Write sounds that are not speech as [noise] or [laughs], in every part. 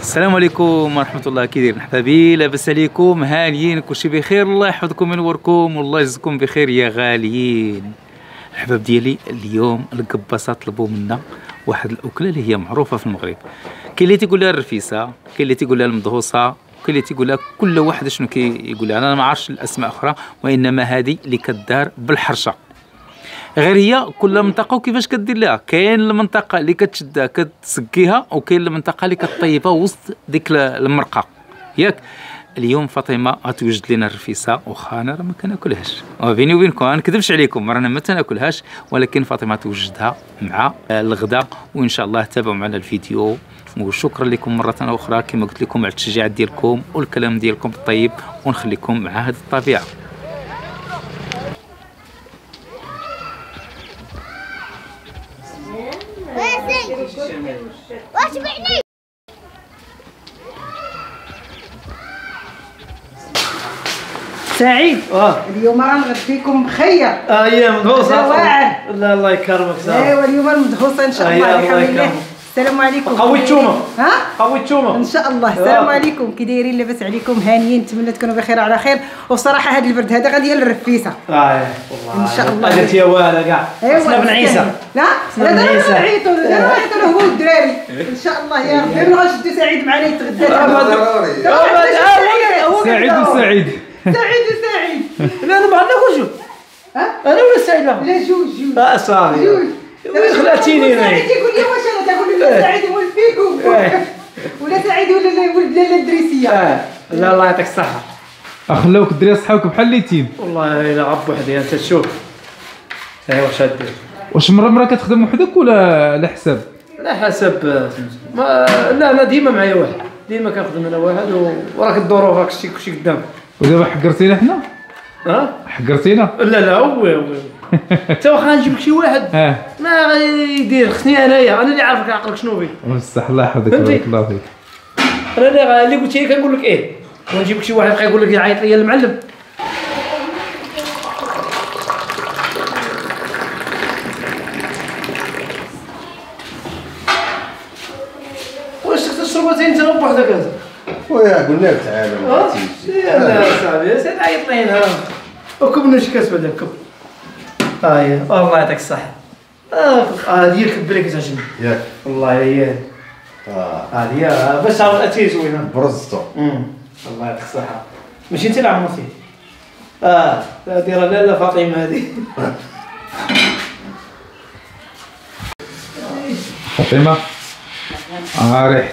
السلام عليكم ورحمة الله. كي دايرين حبابي لاباس عليكم. هانيين كلشي بخير. الله يحفظكم وينوركم والله يجزيكم بخير يا غاليين. الحباب ديالي اليوم القباصة طلبوا منا واحد الأكلة اللي هي معروفة في المغرب. كاين اللي تيقول لها الرفيسة كاين اللي تيقول لها المدهوسه كاين اللي تيقول لها كل واحد شنو كيقول. لها أنا ما عرفتش الأسماء أخرى وإنما هذه اللي كدار بالحرشة. غير هي كل منطقة وكيفاش كدير لها كاين المنطقة اللي كتشدها كتسقيها وكاين المنطقة اللي كطيبها وسط ديك المرقة. ياك؟ اليوم فاطمة غتوجد لنا الرفيسه واخا أنا راه ما كناكلهاش. بيني وبينكم ما نكذبش عليكم رانا ما تناكلهاش ولكن فاطمة توجدها مع الغداء وإن شاء الله تابعوا معنا الفيديو. وشكرا لكم مرة أخرى كما قلت لكم على التشجيعات ديالكم والكلام ديالكم الطيب ونخليكم مع هذه الطبيعة. سعيد. آه. اليوم راه نغديكم مخير آه هي مدهوسه زواعر. لا الله يكرمك صافي. أيوا اليوم المدهوسه إن شاء الله. الله بحول الله يكرمك. السلام عليكم. قوي التومه ها؟ قوي التومه إن شاء الله. السلام آه. عليكم. كي دايرين لاباس عليكم هانيين. نتمنى تكونوا بخير وعلى خير. وصراحة هذا البرد هذا غادي الرفيسة. آه إن شاء الله. قالت يا والا كاع. اسمها بن عيسى. لا لا بن عيسى. لا عيطوا لا لا عيطوا له هو الدراري. إن شاء الله يا ربي نبغى نشدو سعيد معنا يتغدى. ضروري. سعيد وسعيد سعيد وسعيد لا أنا ما عندنا وجه ها؟ أنا ولا سعيد لا لا جوج جوج. آه صافي. جوج. خلاتيني سعيد أنا؟ يقول لي واش أنا تقول لي؟ لا سعيد مول فيكم. إيه. ولا سعيد ولا لا ولد لاله الدريسية. آه لا الله يعطيك الصحة. خلاوك الدراري صحابك بحال اليتيم والله الا غب وحدي. أنت تشوف ايوا واش هادير واش مرة مرة كتخدم وحدك ولا على حساب؟ لا حسب ما لا لا ديما معايا واحد. ديما كنخدم أنا واحد وراك الظروف راك شتي كلشي قدام. ودابا حقرتينا حنا؟ ها؟ حقرتينا؟ لا لا هو هو حتى [laughs] واخا نجيب لك شي واحد. ما غيدير خصني أنايا. أنا اللي عارفك عقلك شنو فيه. بصح الله يحفظك؟ بارك الله فيك. أنا اللي قلت لي كنقول لك إيه. ونجيب لك شي واحد بقى يقول لك يعيط لي المعلم. واش تقدر تشرب انت بوحدك انت ويا قلنا لك تمشيش. يلا صاحبي سير عيط لي وكب لنا شي كاس بعدا كب ها هي الله يعطيك الصحة. هذه هي الكبة اللي كتعجبني ياك. والله هي. آه. هذه هي. باش عاود اتي زوينة برزتو. الله يعطيك الصحة. ماشي أنت اللي عمرتي آه هذه راه لاله فاطمة هذه. فاطمة؟ ريحة.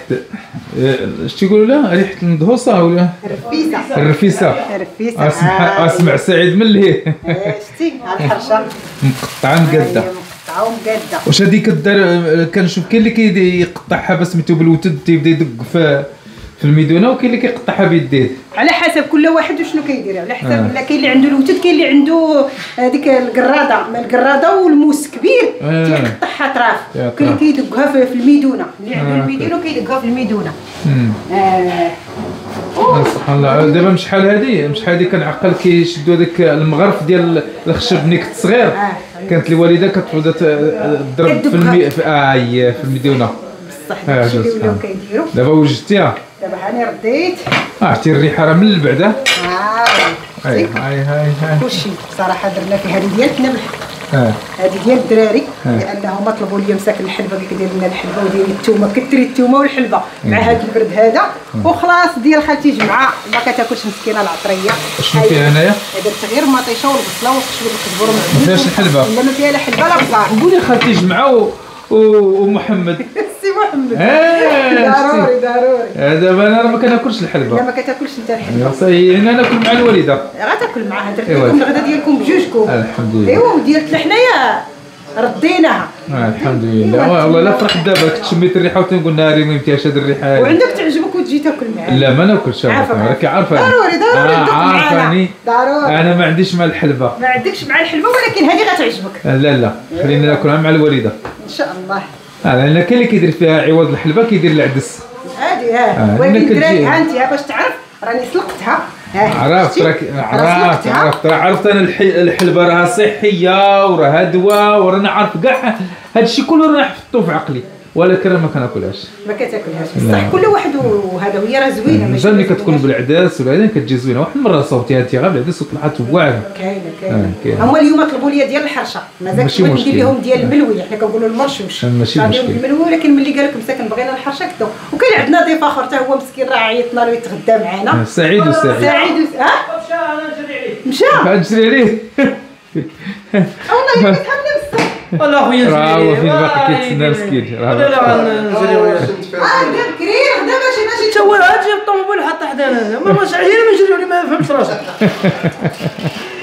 إيه، اش تيقولوا لها ريحة المدهوسه ولا الرفيسة. الرفيسة. الرفيسة. اسمع أسمع سعيد من ليه آه، شتي ها الحرشة. مقطعه مقاده مقطعه ومقاده واش هذيك كدار كنشوف كاين اللي كيقطعها بسميتو بالوتد تيبدا يدق في في الميدونه وكاين اللي كيقطعها بيديه. على حسب كل واحد وشنو كيدير. على حسب آه. كاين اللي عنده الوتد كاين اللي عنده هذيك القراده ما القراده والموس كبير آه. تيقطعها طراف. كاين اللي. كيدقها في الميدونة. اللي عنده آه. الميدونة كيدقها في الميدونة. آه. سبحان الله. دابا من شحال هادي؟ شحال هادي كنعقل كيشدوا هذاك المغرف ديال الخشب ملي كنت صغير؟ آه. كانت الوالدة كتعود تضرب في المي في هي في المديونه بصح آه، داكشي اللي ولاو. كيديروا دابا وجدتيها دابا هاني رديت. عرفتي الريحة راه من البعده آه هاي هاي هاي هاي. كلشي. صراحة درنا في هذه ديالتنا بالحق آه هذه ديال الدراري آه. لانهم طلبوا لي مساك الحلبة اللي كدير لنا الحلبة وديري الثومه كثري الثومه والحلبة. مع هذا البرد هذا وخلاص ديال خالتي جمعة. ما كتاكلش مسكينة العطرية. شنو فيها هنايا؟ درت غير المطيشه والبصلة والخشب والكزبور ما فيهاش الحلبة؟ لا ما فيها لا حلبة لا بصار قولي خالتي جمعة. ومحمد [laughs] سي محمد. آه، [laughs] ضروري ضروري. دابا أنا راه ما كناكلش لا الحلبه ما كتاكلش أنت الحلبة. أنا ناكل مع الوالدة. غتاكل معاها درت إيوا. لكم الغدا ديالكم بجوجكم. الحمد لله. إيوا وديالتنا حنايا رديناها. آه الحمد لله. والله لا فرحت دابا كنت شميت الريحة وتنقول ناري ما يمتيهاش هاد الريحة وعندك تعجبك لا ما ناكلش عارفة. راكي عارفة. ضروري ضروري آه. عارفاني. ضروري. أنا ما عنديش مع الحلبه ما عندكش مع الحلبه ولكن هذه غتعجبك. آه، لا لا. خلينا ناكلها مع الوالدة. إن شاء الله. آه لأن كاين اللي كيدير فيها عوض الحلبة كيدير العدس. هذه آه، ها ولكن كتجي. الدراري ها أنت باش تعرف راني سلقتها. ها عرفت؟ راك راه عرفت. عرفت. راه عرفت أنا الح- الحلبة راها صحية وراها دواء ورانا عارف كاع هذا الشيء كله رانا حفظته في عقلي. ولكن ما كناكلهاش. ما كتاكلهاش. بصح كل واحد وهذا وهي راه زوينة ماشي ملي كتكون. بالعدس ولا كتجي زوينة. واحد المره صوتي هاتي غير بالعدس وطلعت واعره كاينة آه، كاينة. هما اليوم طلبوا لي ديال الحرشة. مازال كنت ندير. لهم ديال الملوي. حنا كنقولوا المرشوش آه، ماشي مشكل. الملوي ولكن ملي قال لك مساكن بغينا الحرشه كتو وكاين عندنا ضيف آخر حتى هو مسكين راه عيطنا له يتغدى معنا. سعيد وسعيد. سعيد ها؟ مشى أنا نجري عليه. مشى. غتجري عليه. والله والله خويا راه هو فين آه، باقي كيتسنى مسكين راه لا لا نجري عليه آه داب كرير غدا ماشي ماشي تا هو عاد جاب الطوموبيل حتى حدانا ما مش عيالي ما عليه ما فهمتش راسك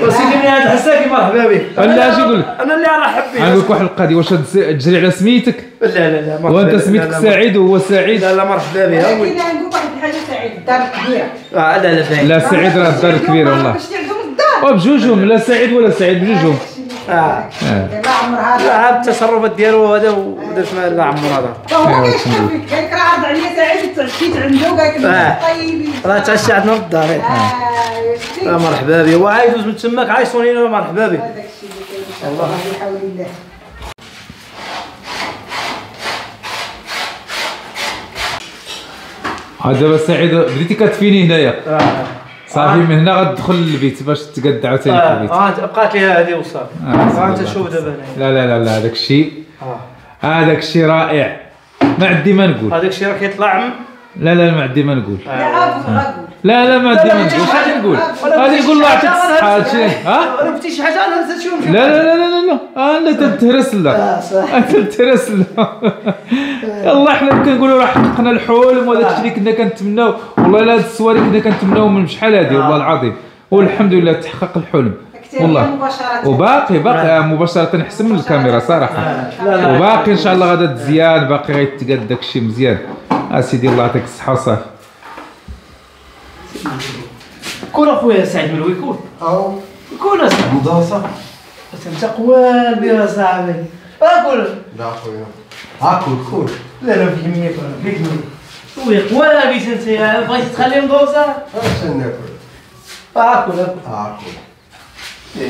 وسيدي من هاد الحساكي مرحبا بك لا، اش يقول لك؟ أنا اللي ارحب بك غنقول لك واحد القضية واش تجري على سميتك لا لا لا مرحبا وانت. سميتك لا، لا، سعيد وهو سعيد لا لا مرحبا بك ها وي. ولكن نقول واحد الحاجة سعيد الدار الكبيره آه، لا لا لا سعيد راه الدار الكبيره والله وبجوجهم لا سعيد ولا سعيد بجوجهم آه. لا عمر هذا عاد التصرفات ديالو هذا ودرت مع لا عمر هذا هو كيشكر فيك راه عرض عليا سعيد تعشيت عنده وقال لك آه. طيب راه تعشى عندنا في الدار آه مرحبا بك وعايدوز من تماك عايصوني مرحبا بك هذاك الشيء اللي كاين بحول الله عاد دابا سعيد بديتي كتفيني هنايا آه. صافي من هنا غتدخل للبيت باش تقد عاوتاني في البيت. آه آه، بقات لي هذه وصافي. آه، آه، انت شوف دابا لا لا لا لا هذاك الشيء. آه. هذاك الشيء رائع. ما عندي ما نقول. هذاك الشيء راه كيطلع لا لا ما عندي ما نقول. لا عاقل لا لا ما عندي ما لا، نقول. لا، واش غادي نقول ولا غادي نقول الله يعطيك هادشي ها؟ أنا قلتي شي حاجة أنا نسيت شنو لا لا لا لا لا لا. لا تنتهرس لا آه، صح. تنتهرس لا. يلا حنا كنقولوا راه حققنا الحلم وهذاك الشيء اللي كنا كنتمناو. والله لا هاد السواري كنا كنتمناو من شحال هادي والله العظيم. والحمد لله تحقق الحلم. والله. مباشرة. وباقي باقي آه، مباشرة أحسن من الكاميرا صراحة. لا لا وباقي إن شاء الله غادا تزيان باقي غيتقاد داكشي مزيان. اسيدي الله يعطيك الصحة وصافي. كون أخويا سعيد ملوي كون أو. كون اسمع مدوسة أنت قوال بها صاحبي. اكل لا خويا هاكل كل لا لا فيك مية كون فيك مية وي قوال بيت أنت. يا بغيتي تخلي مدوسه اش ناكل اكل اكل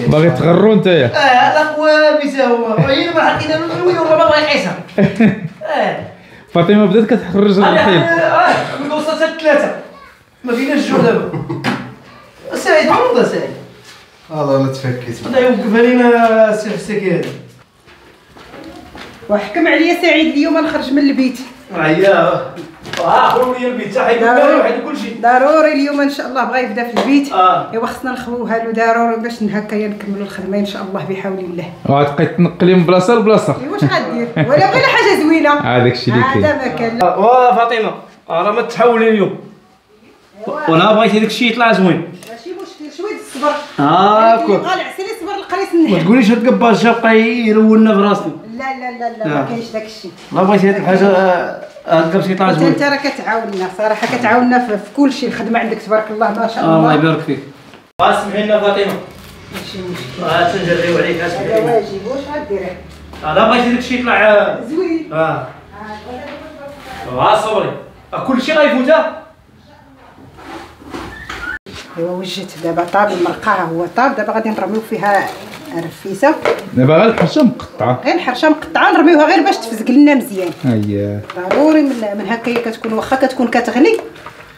باغي تغرو نتايا آه هذا قوال بيت هو. وهي ما حكينا له ملوي والله ما بغى يقيسها [laughs] آه. فاطمة بدأت كتخرج الرحيل. آه مدوسه حتى ثلاثة. ما فيناش الجوع دابا. سعيد عمرو سعيد. هذا لا تفكيت. الله يوقف علينا سي حساكي هذا وحكم عليا سعيد اليوم نخرج من البيت. عيا. آه لي البيت حيد ضروري. حيد كل شيء. ضروري اليوم إن شاء الله بغا يبدا في البيت. آه. إيوا خصنا نخوها له ضروري باش هكايا نكملوا الخدمة إن شاء الله بحول الله. غتبقاي تنقلي من بلاصة لبلاصة. إيوا واش غدير ولا بغينا حاجة زوينة. هذاك الشيء اللي كاين. هذا ما كان. وا فاطمة آه، راه ما تحولي اليوم. ولا بغيتي داك الشيء يطلع زوين. ماشي مشكل شوية الصبر؟ آه ولكن كون يبغى العسل يصبر القريص ما تقوليش هاد بقى يلولنا في راسنا لا لا لا لا آه. ما كاينش داك الشيء. ما بغيتي هاد الحاجة آه، هاد القبس يطلع انت زوين. انت راه كتعاوننا صراحة كتعاوننا في, في كل شيء الخدمة عندك تبارك الله ما شاء آه، الله الله. يبارك فيك. اسمحي لنا فاطمة. ماشي مشكل آه تنجريو عليك اسمحي لنا واجب واش غدير آه، لا بغيتي داك الشيء يطلع آه، زوين. آه. آه صبري آه، كل شيء غيفوت آه. ايوا وجدت دابا طاب المرقعه هو طاب دابا غادي نرميو فيها رفيسة. دابا غير الحرشة مقطعة. غير الحرشة مقطعة نرميوها غير باش تفزق لنا مزيان. اييه ضروري من من هكايا كتكون واخا كتكون كتغلي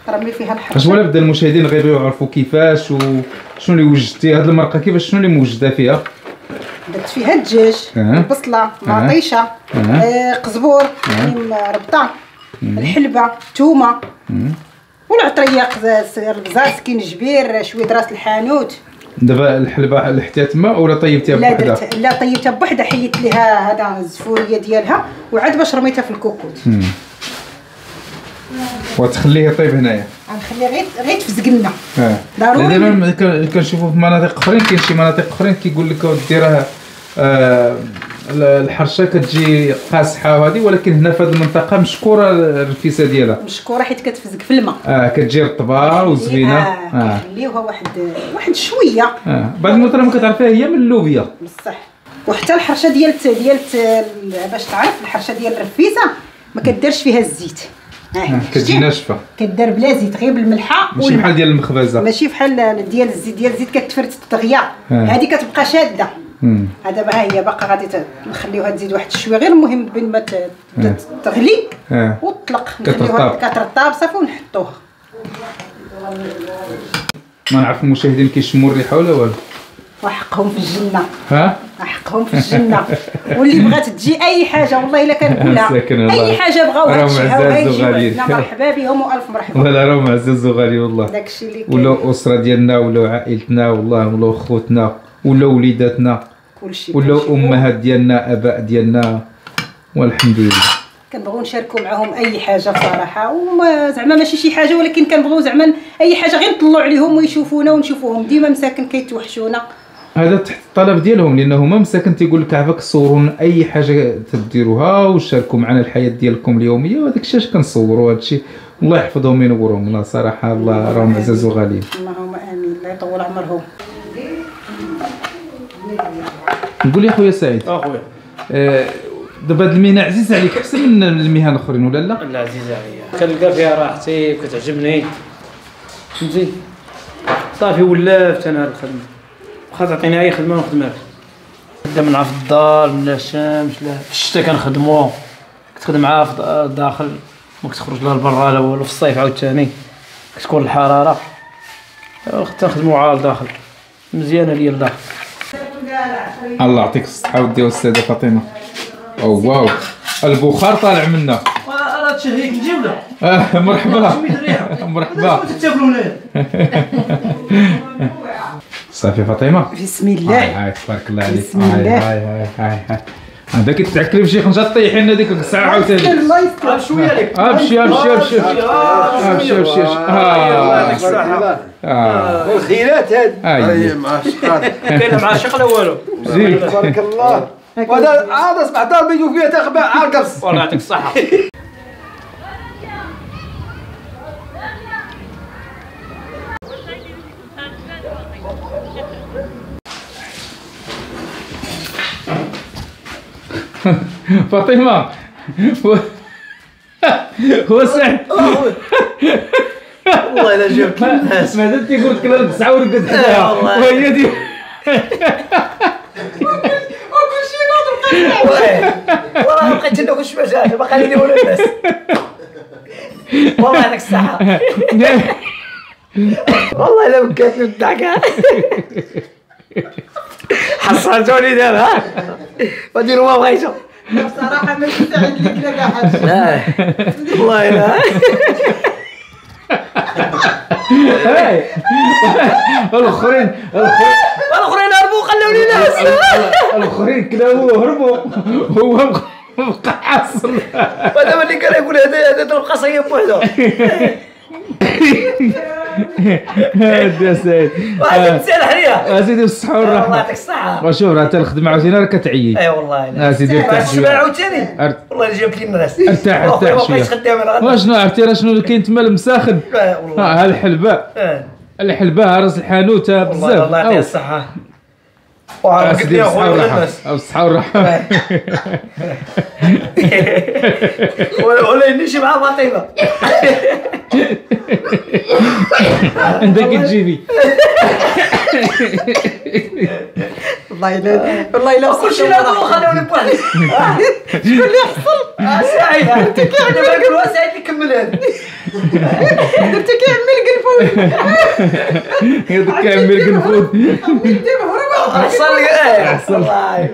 رمي فيها باش الحرشه ولا بدا المشاهدين غيبغيو يعرفوا كيفاش وشنو اللي وجدتي هاد المرقة كيفاش شنو اللي موجدة فيها؟ درت فيها الدجاج أه. البصلة مطيشة أه. آه، قزبور يعني ربطة الحلبة الثومه والعطريه قز- البزار سكينجبير شوية راس الحانوت. دابا الحلبة لحتيها تما ولا طيبتيها لا بوحدها؟ درت لا طيبتها بوحدها حيدت لها هذا الزفورية ديالها وعاد باش رميتها في الكوكوت. وتخليه يطيب هنايا. غنخليها غير غير تفزق لنا آه. ضروري. دابا كنشوفوا في مناطق أخرين كاين شي مناطق أخرين كيقول لك ودي راه آه، الحرشة كتجي قاصحة وهذه ولكن هنا في هذه المنطقة مشكورة الرفيسة ديالها. مشكورة حيت كتفزق في الماء. آه كتجي رطبة وزوينة. آه. كنخليوها واحد واحد شوية. آه. بعض المرات ما كتعرفيها هي من اللوبيا بصح. وحتى الحرشة ديال ديال ال- باش تعرف الحرشة ديال الرفيسة ما كديرش فيها الزيت. آه، آه كتجي؟ ناشفة. كدار بلا زيت غير بالملحة ماشي. بحال ديال المخبزة. ماشي بحال ديال الزيت ديال الزيت كتفرت دغيا آه. هذه كتبقى شادة. هذا بقى هي باقا غادي نخليوها تزيد واحد شوية. غير المهم بين ما تبدا تغلي وتطلق. نخليوها كترطاب صافي ونحطوها. ما نعرف المشاهدين كيشموا الريحة ولا والو؟ وحقهم في الجنة. ها؟ حقهم في الجنة. [laughs] واللي بغات تجي أي حاجة والله إلا كنقولها. [laughs] أي حاجة بغاو. عندنا [laughs] مرحبا بهم وألف مرحبا. ولا راهم عزاز وغالي والله. داكشي اللي ولا أسرة ديالنا ولا عائلتنا والله ولا خوتنا ولا وليداتنا ولا. أمهات ديالنا آباء ديالنا والحمد لله كنبغيو نشاركوا معاهم أي حاجة بصراحة وما زعما ماشي شي حاجة ولكن كنبغيو زعما أي حاجة غير نطلعوا عليهم ويشوفونا ونشوفوهم. ديما مساكن كيتوحشونا. هذا تحت الطلب ديالهم لأنه هما مساكن تيقول لك عافاك صوروا لنا أي حاجة تديروها وشاركوا معنا الحياة ديالكم اليومية. وهذاك الشيء اش كنصوروا هذا الشيء؟ الله يحفظهم وينورهم. الله صراحة الله راهم عزاز وغاليين اللهم آمين. الله يطول عمرهم. نقول يا خويا سعيد. اخويا آه، دابا هاد المهنه عزيزه عليك أحسن من المهن الأخرين ولا لا؟ لا عزيزة عليا. كنلقى فيها راحتي وكتعجبني فهمتي؟ صافي ولفت أنا هاد الخدمة. واخا تعطيني أي خدمة نخدمها خدام معاه في الدار من الشمس لا في الشتا كنخدمو. كتخدم معاه في الداخل ما كتخرج لا لبرا لا والو في الصيف عاوتاني. كتكون الحرارة. تنخدمو عا لداخل مزيانة ليا لداخل. الله يعطيك الصحه ودي استاذه فاطمة. أو واو. البخار طالع منا. أنا تشهيك آه مرحبا. مرحبا. صافي فاطمة. بسم الله. هاي تبارك الله عليك. بسم هاي الله. هاي هاي هاي. هاي هذاك تعكلي بشي خنجات طيحي لنا ديك الساعة عاوتاني. الله شوية لك امشي امشي امشي امشي امشي آه آه الخيلات هاد. أي. مع الشقات كاين مع الشق لا والو. زين. تبارك الله. [laughs] وهذا عاد اصبح دار بيجوا فيها تخبى على القبص والله يعطيك الصحة. [laughs] [laughs] فاطمه سعد [laughs] والله الا جبت الناس. ما زلت يقول لك لا تسعى ورقد حداها إيه. وهي دي وكل شيء ناض والله ما بقيت له واش باش باقي لي ولا الناس والله يعطيك الصحة والله الا بكيت من الضحكة حصلتوني دابا ها؟ وديروا ما بغيتو بصراحة ماشي سعيد لك لا كاع حاجة. لا. والله لا. هاي. الاخرين الأخرين هربوا خلوني ناس الأخرين كلاو وهربوا هو بقى- حاصل. ودابا اللي كان يقول هذا هذا ضرب قصيه بوحده هادي يا سيد. واحد تسال عليا يا سيدي بالصحة الله والراحة يعطيك الصحة. وشوف راه حتى الخدمة عاوتاني راه كتعيي أي والله يا سيدي بعد ارتاح شوية. عاوتاني. والله اللي جابت لي الناس أرتاح أرتاح شوية. واشنو عرفتي؟ راه شنو اللي كاين تما المساخن؟ آه، ها الحلباء آه. الحلباء راس الحانوت ها والله بزاف. الله يعطيه. الصحة. يا وعرفت سيدي لي بالصحة اخويا ولا والراحة الناس والراحة ولا نمشي مع فاطمة. عندك تجيبي والله الا والله الا كل شيء لا خلوني بوحدي شكون اللي يحصل؟ سعيد أنت كيعمل قالوا سعيد اللي كمل هذا درتي كيعمل قلفون هذاك هربوا حصل لي إيه؟ الله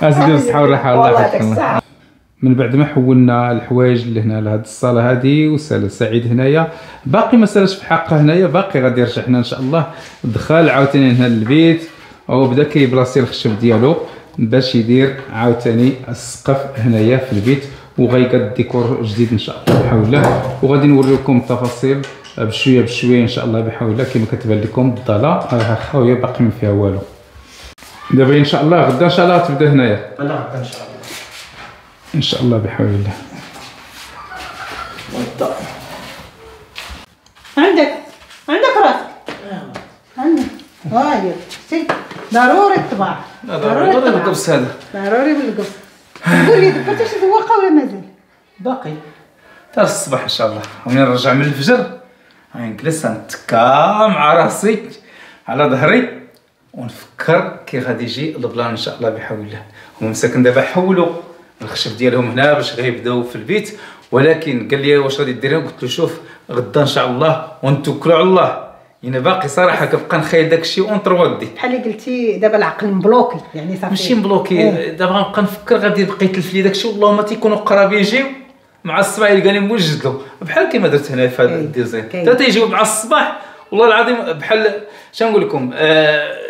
سيدي بالصحة والراحة الله الصحة. من بعد ما حولنا الحوايج اللي هنا لهاد الصالة هذه وسال سعيد هنايا. باقي ما سالش في حقه هنايا باقي غادي يرجع هنا إن شاء الله. دخل عاوتاني هنا للبيت. هو بدا كيبلاصي الخشب ديالو باش يدير عاوتاني السقف هنايا في البيت. وغيقاد ديكور جديد إن شاء الله بحول الله. وغادي نوريكم التفاصيل بشوية بشوية إن شاء الله بحول الله. كما كتبان لكم بالضاله راه خاويه باقي ما فيها والو. دابا إن شاء الله غدا إن شاء الله تبدا هنايا. لا إن شاء الله. إن شاء الله بحول الله. عندك عندك راسك. عندك. هاي شتي ضروري الطباع ضروري. الطباع هذا. ضروري بالقص قول لي دابا واش ذوقها ولا مازال باقي. حتى الصباح إن شاء الله. ومن نرجع من الفجر؟ غنجلس نتكا مع راسي على ظهري. ونفكر كي غادي يجي البلان إن شاء الله بحول الله. هما مساكن دابا حولوا الخشب ديالهم هنا باش غيبداو في البيت. ولكن قال لي واش غادي دير قلت له شوف غدا إن شاء الله ونتوكلوا على الله. يعني باقي صراحة كنبقى نخيل داك الشيء en trois D بحال اللي قلتي دابا العقل مبلوكي يعني صافي. ماشي مبلوكي. إيه. دابا غنبقى نفكر غادي بقى يتلف لي داك الشيء اللهم تيكونوا قراب يجيو. مع الصباح يلقى لي موجد له بحال كيما درت هنا في هذا كاين، ال design. حتى تيجيو مع الصباح. والله العظيم بحال شنو نقول لكم؟ آه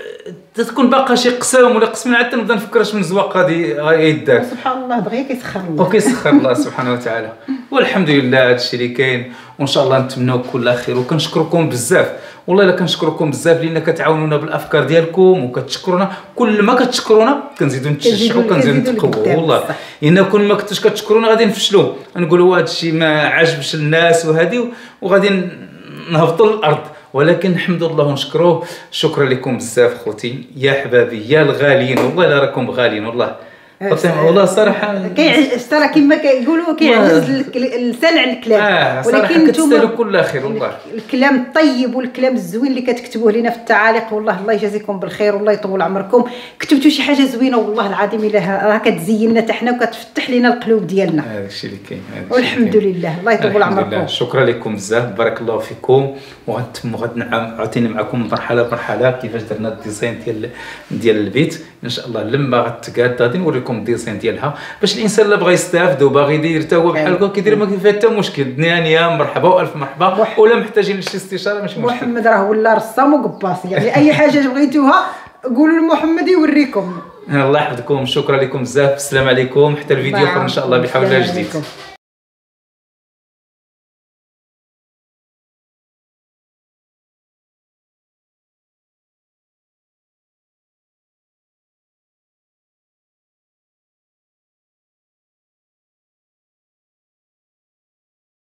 تكون باقا شي قسام ولا قسمين عاد تنبدا نفكر اش من زواق غادي غادي يدار. سبحان الله دغيا كيسخر الله. وكيسخر الله [laughs] سبحانه وتعالى. والحمد لله هذا الشيء اللي كاين. وإن شاء الله نتمنوا كل خير. وكنشكركم بزاف. والله إلا كنشكركم بزاف لأن كتعاونونا بالأفكار ديالكم وكتشكرونا. كل ما كتشكرونا كنزيدوا نتشجعوا نتقووا لقدام، والله. لأن كل ما كنتوش كتشكرونا غادي نفشلوا نقولوا هذا الشيء ما عجبش الناس وهذه وغادي نهبطوا للأرض. ولكن الحمد لله ونشكروه. شكرا لكم بزاف خوتي. يا حبابي يا الغاليين والله لا راكم غاليين والله. والله صراحة كيعجز ترى كما كيقولوا كيعجز على الكلام. صراحة ولكن نتوما كل خير والله. الكلام الطيب والكلام الزوين اللي كتكتبوه لنا في التعاليق والله الله يجازيكم بالخير والله يطول عمركم. كتبتوا شي حاجة زوينة والله العظيم إلا راه كتزين لنا حتى حنا وكتفتح لنا القلوب ديالنا. هذا الشيء اللي كاين والحمد. لله الله يطول عمركم. شكرا لكم بزاف بارك الله فيكم. وغنتم عاوتاني معكم مرحله بمرحله كيفاش درنا ال design ديال ديال البيت. ان شاء الله لما غتقاد غادي نوريكم ال design ديالها باش الإنسان اللي بغى يستافد وباغي يدير حتى هو بحال هكا كيدير ما فيها حتى مشكل. دنيا مرحبا وألف مرحبا. ولا محتاجين لشي استشارة ماشي مشكل. محمد راه ولا رسام وقباص يعني أي [laughs] حاجة بغيتوها قولوا لمحمد يوريكم. الله يحفظكم. شكرا لكم بزاف. السلام عليكم. حتى الفيديو آخر إن شاء الله بحول الله جديد.